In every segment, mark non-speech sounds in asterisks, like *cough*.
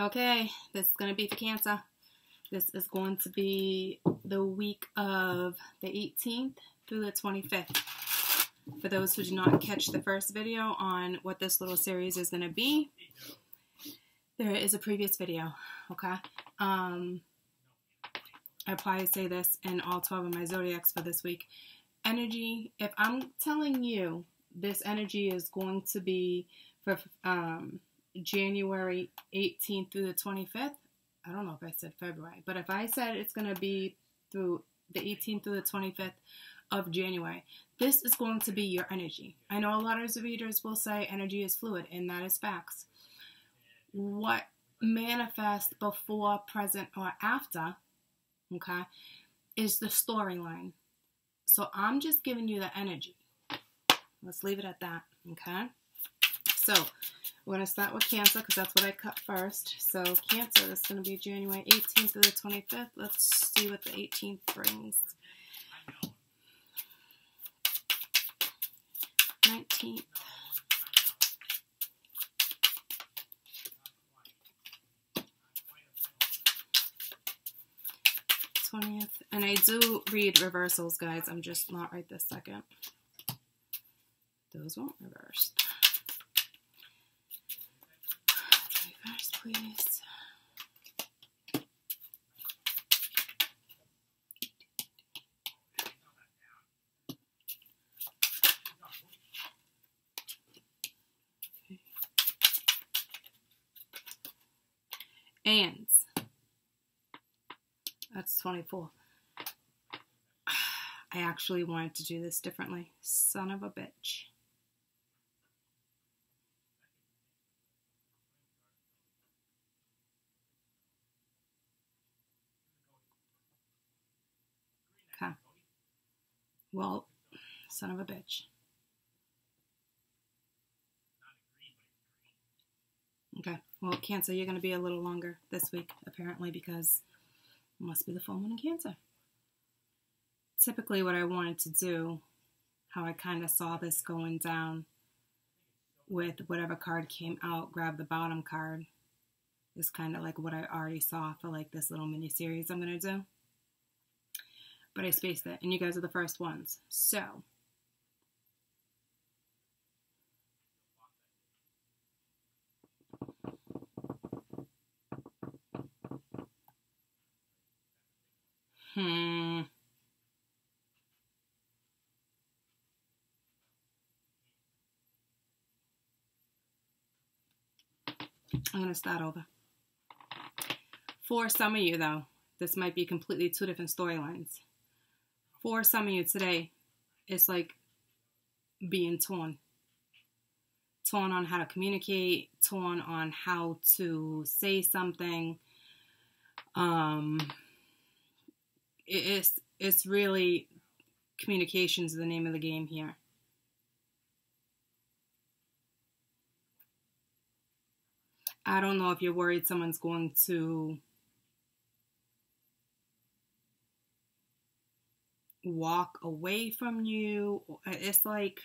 Okay, this is going to be for Cancer. This is going to be the week of the 18th through the 25th. For those who did not catch the first video on what this little series is going to be, there is a previous video, okay? Um, I probably say this in all 12 of my zodiacs for this week. Energy, if I'm telling you this energy is going to be for um, January 18th through the 25th, I don't know if I said February, but if I said it's going to be through the 18th through the 25th of January, this is going to be your energy. I know a lot of readers will say energy is fluid, and that is facts. What manifests before, present, or after, okay, is the storyline. So I'm just giving you the energy. Let's leave it at that, okay? So we're going to start with Cancer because that's what I cut first. So Cancer is going to be January 18th to the 25th. Let's see what the 18th brings. 19th. Twentieth, and I do read reversals, guys. I'm just not right this second. Those won't reverse. Please. And that's 24. *sighs* I actually wanted to do this differently. Son of a bitch. Okay. Well, son of a bitch. Okay. Well, Cancer, you're going to be a little longer this week, apparently, because it must be the full moon in Cancer. Typically, what I wanted to do, how I kind of saw this going down with whatever card came out, grab the bottom card, is kind of like what I already saw for like this little mini series I'm going to do. But I spaced it, and you guys are the first ones. So, Hmm. I'm going to start over. For some of you, though, this might be completely two different storylines. For some of you today, it's like being torn. Torn on how to communicate, torn on how to say something. Um, it's it's really communications the name of the game here. I don't know if you're worried someone's going to walk away from you. Uh, it's like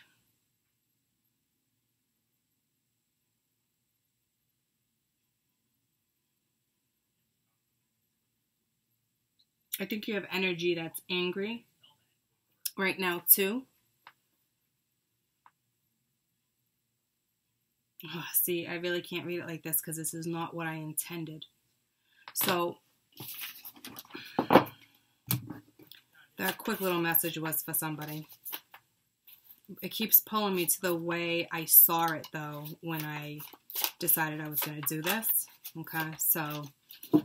I think you have energy that's angry right now, too. Oh, see, I really can't read it like this because this is not what I intended. So, that quick little message was for somebody. It keeps pulling me to the way I saw it, though, when I decided I was going to do this. Okay, so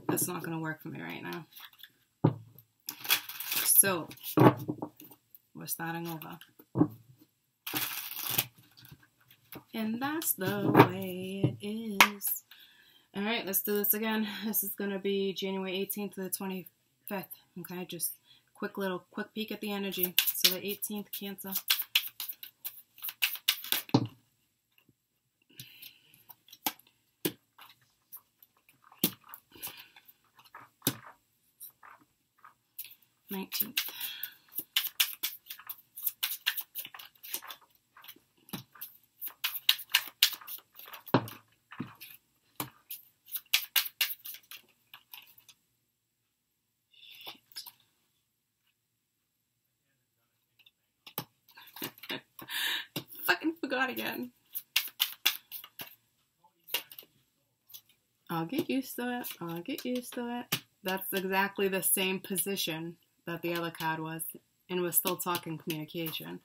that's not going to work for me right now. So, we're starting over. And that's the way it is. All right, let's do this again. This is going to be January 18th to the 25th. Okay, just quick little quick peek at the energy. So the 18th, Cancer. Nineteenth. Start again. I'll get used to it. I'll get used to it. That's exactly the same position that the other card was, and we're still talking communication.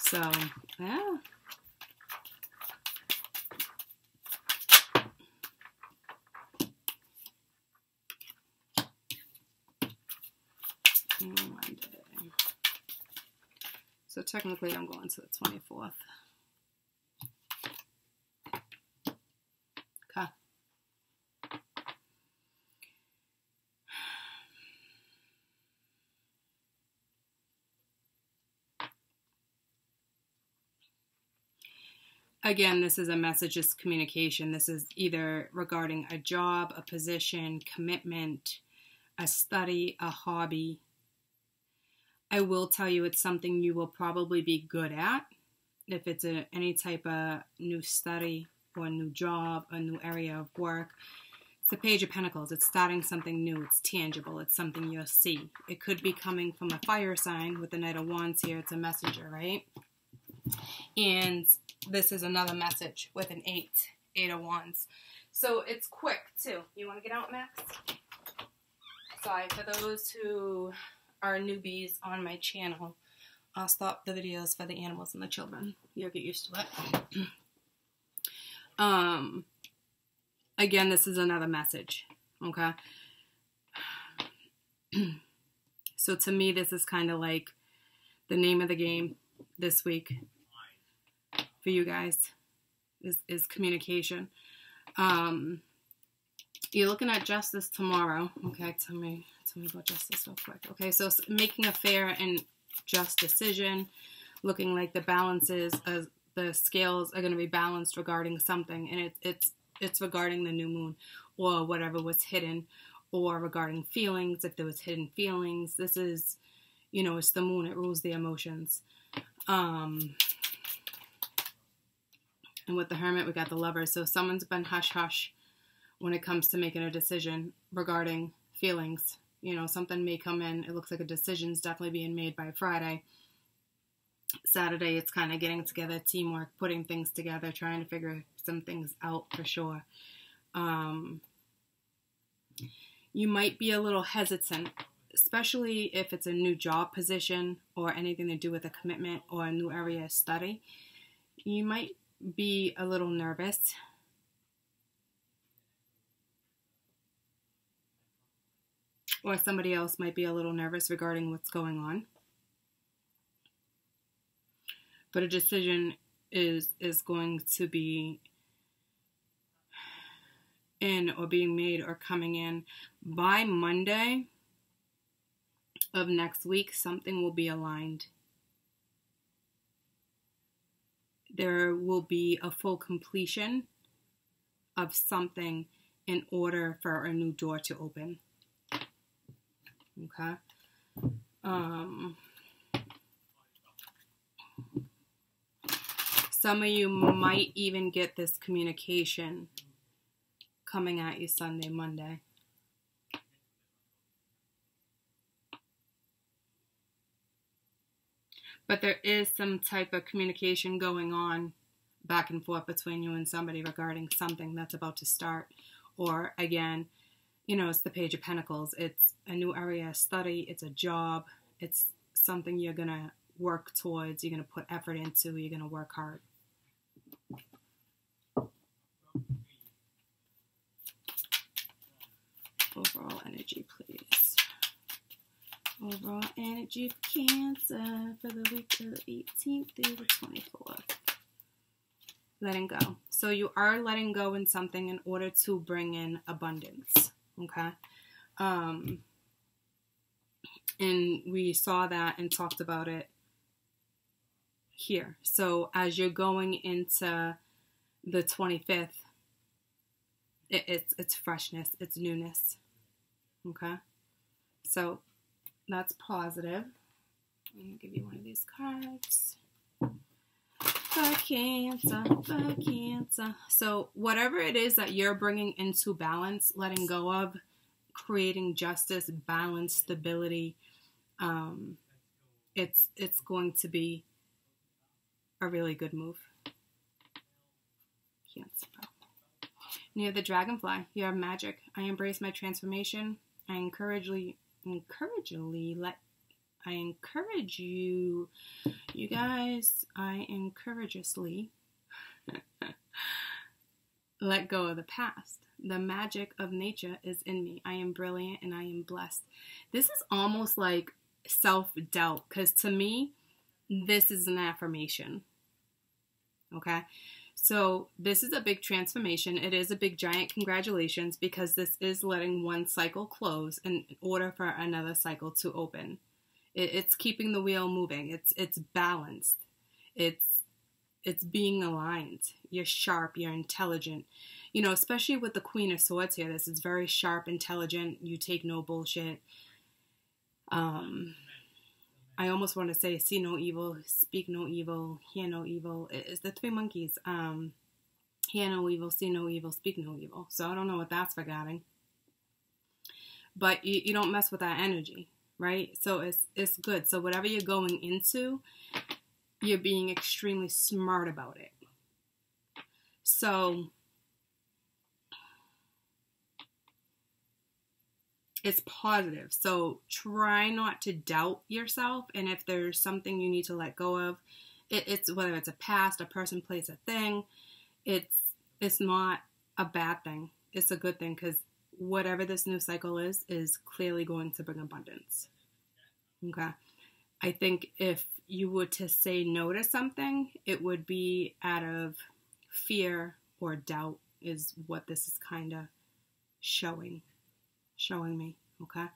So, yeah. So technically I'm going to the 24th. Again, this is a message, it's communication. This is either regarding a job, a position, commitment, a study, a hobby, I will tell you it's something you will probably be good at if it's a, any type of new study or a new job, a new area of work. It's the Page of Pentacles. It's starting something new. It's tangible. It's something you'll see. It could be coming from a fire sign with the Knight of Wands here. It's a messenger, right? And this is another message with an eight, eight of wands. So it's quick too. You want to get out, Max? Sorry, for those who are newbies on my channel, I'll stop the videos for the animals and the children. You'll get used to it. *clears throat* um, again, this is another message, okay? *clears throat* so to me, this is kind of like the name of the game this week for you guys is, is communication. Um, you're looking at justice tomorrow. Okay, tell me Tell me about justice real quick. Okay, so making a fair and just decision, looking like the balances, the scales are going to be balanced regarding something, and it, it's it's regarding the new moon or whatever was hidden, or regarding feelings if there was hidden feelings. This is, you know, it's the moon. It rules the emotions. Um, and with the hermit, we got the lover. So someone's been hush hush when it comes to making a decision regarding feelings you know, something may come in. It looks like a decision's definitely being made by Friday. Saturday, it's kind of getting together, teamwork, putting things together, trying to figure some things out for sure. Um, you might be a little hesitant, especially if it's a new job position or anything to do with a commitment or a new area of study. You might be a little nervous or somebody else might be a little nervous regarding what's going on. But a decision is is going to be in or being made or coming in by Monday of next week something will be aligned there will be a full completion of something in order for a new door to open Okay. Um, some of you might even get this communication coming at you Sunday, Monday. But there is some type of communication going on back and forth between you and somebody regarding something that's about to start. Or again, you know, it's the Page of Pentacles. It's a new area of study, it's a job, it's something you're going to work towards, you're going to put effort into, you're going to work hard. Overall energy, please. Overall energy for Cancer for the week of the 18th through the 24th. Letting go. So you are letting go in something in order to bring in abundance. Okay. Um, and we saw that and talked about it here. So as you're going into the 25th, it, it's it's freshness, it's newness. Okay, so that's positive. I'm gonna give you one of these cards. For Cancer, for Cancer. So whatever it is that you're bringing into balance, letting go of, creating justice, balance, stability, um, it's it's going to be a really good move. Cancer. Near the dragonfly, you have magic. I embrace my transformation. I encouragely, encouragingly let, I encourage you, you guys, I encourageously *laughs* let go of the past. The magic of nature is in me. I am brilliant and I am blessed. This is almost like self doubt because to me, this is an affirmation. Okay. So, this is a big transformation. It is a big, giant congratulations because this is letting one cycle close in order for another cycle to open. It, it's keeping the wheel moving. It's it's balanced. It's it's being aligned. You're sharp. You're intelligent. You know, especially with the Queen of Swords here. This is very sharp, intelligent. You take no bullshit. Um, I almost want to say see no evil, speak no evil, hear no evil. It's the three monkeys. Um, hear no evil, see no evil, speak no evil. So I don't know what that's forgetting. But you, you don't mess with that energy, right? So it's it's good. So whatever you're going into, you're being extremely smart about it. So it's positive. So try not to doubt yourself. And if there's something you need to let go of, it, it's whether it's a past, a person, place, a thing, it's it's not a bad thing. It's a good thing because whatever this new cycle is is clearly going to bring abundance. Okay. I think if you were to say no to something, it would be out of fear or doubt is what this is kind of showing showing me. Okay.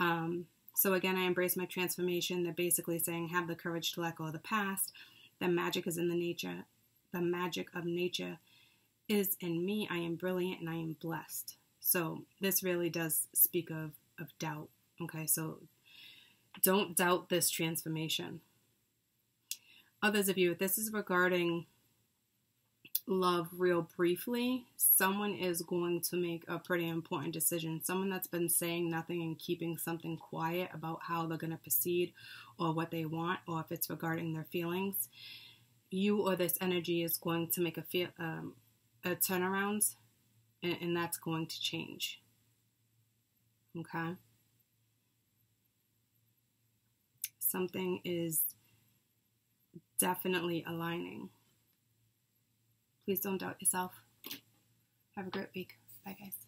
Um, so again, I embrace my transformation. They're basically saying have the courage to let go of the past. The magic is in the nature. The magic of nature is in me. I am brilliant and I am blessed. So this really does speak of of doubt. Okay, so don't doubt this transformation. Others of you, this is regarding love real briefly, someone is going to make a pretty important decision. Someone that's been saying nothing and keeping something quiet about how they're going to proceed or what they want, or if it's regarding their feelings. You or this energy is going to make a feel um, a turnaround, and, and that's going to change. Okay. Something is definitely aligning. Please don't doubt yourself. Have a great week. Bye, guys.